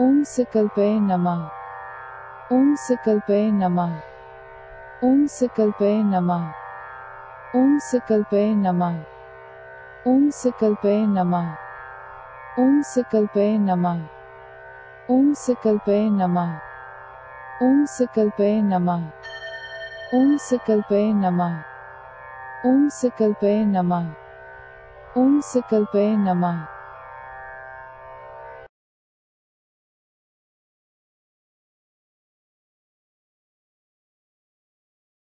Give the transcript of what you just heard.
ओम सकल्पय नमः ओम सकल्पय नमः ओम सकल्पय नमः ओम सकल्पय नमः ओम सकल्पय नमः ओम सकल्पय नमः ओम सकल्पय नमः ओम सकल्पय नमः ओम सकल्पय नमः ओम सकल्पय नमः ओम सकल्पय नमः